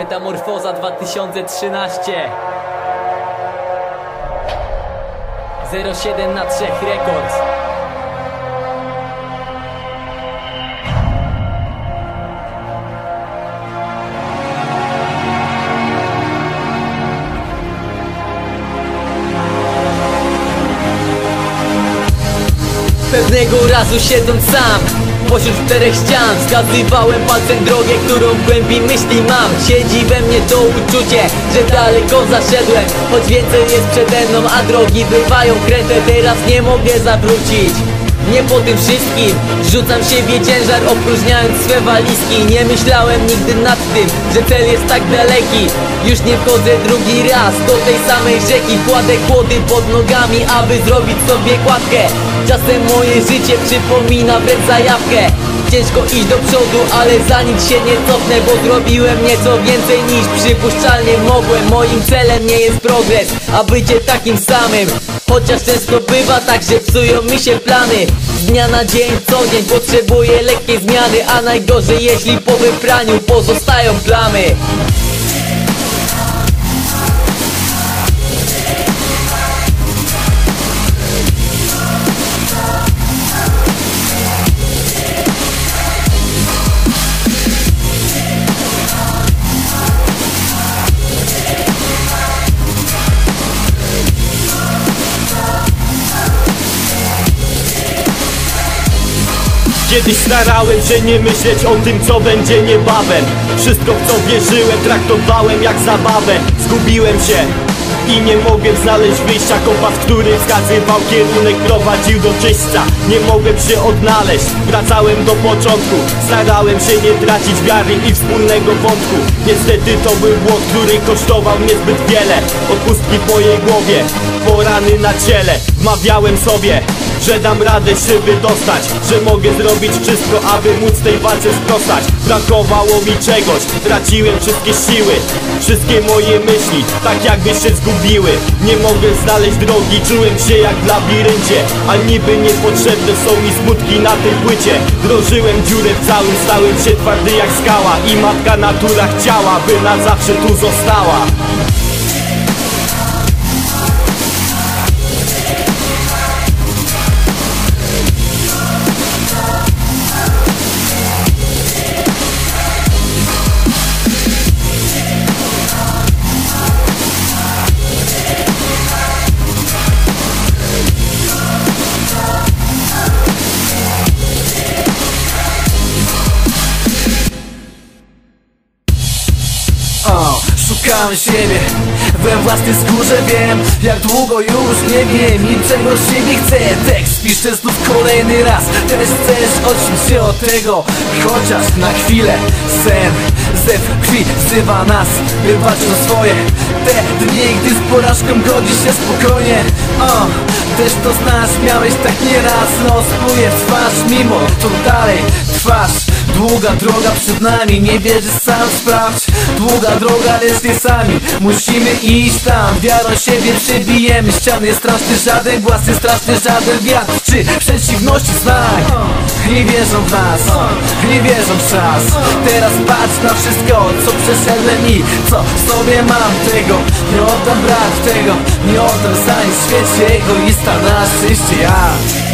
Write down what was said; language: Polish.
Metamorfoza 2013 07 na 3 Records Pewnego razu siedząc sam Pośród czterech ścian. Wskazywałem palcem drogę, którą w głębi myśli mam. Siedzi we mnie to uczucie, że daleko zaszedłem. Choć więcej jest przede mną, a drogi bywają kręte Teraz nie mogę zawrócić nie po tym wszystkim. Rzucam siebie ciężar, opróżniając swe walizki. Nie myślałem nigdy nad tym, że cel jest tak daleki. Już nie wchodzę drugi raz do tej samej rzeki. Kładę kłody pod nogami, aby zrobić sobie kładkę. Czasem moje życie przypomina wręcz zajawkę. Ciężko iść do przodu, ale za nic się nie cofnę Bo zrobiłem nieco więcej niż przypuszczalnie mogłem. Moim celem nie jest progres, a bycie takim samym Chociaż często bywa tak, że psują mi się plany. Z dnia na dzień, co dzień potrzebuję lekkiej zmiany A najgorzej jeśli po wypraniu pozostają plamy Kiedyś starałem się nie myśleć o tym co będzie niebawem. Wszystko w co wierzyłem traktowałem jak zabawę. Zgubiłem się i nie mogłem znaleźć wyjścia. Kompas, który wskazywał kierunek prowadził do czyśćca. Nie mogłem się odnaleźć, wracałem do początku. Starałem się nie tracić wiary i wspólnego wątku. Niestety to był błąd, który kosztował mnie zbyt wiele. Odpustki w mojej głowie, porany na ciele. Wmawiałem sobie, że dam radę się wydostać Że mogę zrobić wszystko, aby móc tej walce sprostać. Brakowało mi czegoś, traciłem wszystkie siły Wszystkie moje myśli, tak jakby się zgubiły. Nie mogę znaleźć drogi, czułem się jak w labiryncie A niby niepotrzebne są mi smutki na tej płycie. Drążyłem dziurę w całym, stałem się twardy jak skała I matka natura chciała, by na zawsze tu została O, szukałem siebie. We własnej skórze wiem Jak długo już nie wiem i czego siebie chcę. Tekst piszę znów kolejny raz. Też chcesz odciąć się od tego. Chociaż na chwilę sen Zew krwi wzywa nas By walczyć o swoje. Te dni, gdy z porażką godzisz się spokojnie. O, też to znasz Miałeś tak nieraz. Los w twarz Mimo to dalej trwasz Długa droga przed nami, nie wierzysz sam sprawdź. Długa droga, lecz nie sami Musimy iść tam, wiarą siebie przebijemy ściany Straszny żaden głaz, jest straszny żaden wiatr. Czy przeciwności znak? Nie wierzą w nas, nie wierzą w czas. Teraz patrz na wszystko, co przeszedłem i Co w sobie mam tego. Nie oddam brak tego Nie oddam za świecie Egoista na szczęście ja